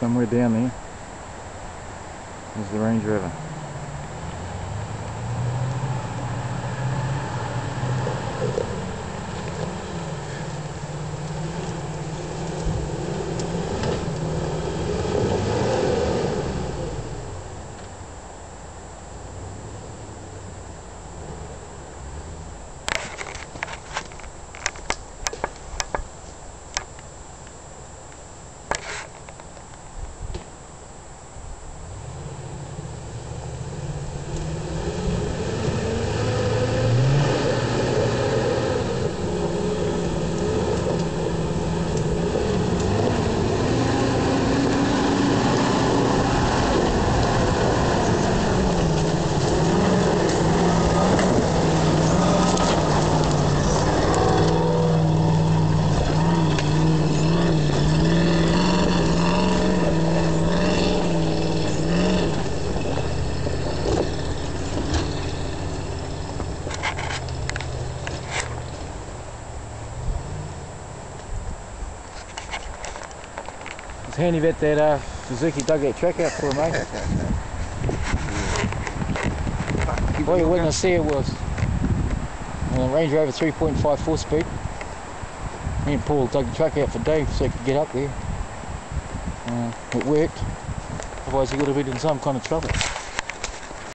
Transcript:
somewhere down. There's the Range Rover. It's handy that that uh, Suzuki dug that track out for mate. All you wouldn't see it was uh, Range Rover 3.54 speed. Me and Paul dug the track out for Dave so he could get up there. Uh, it worked. Otherwise he would have been in some kind of trouble.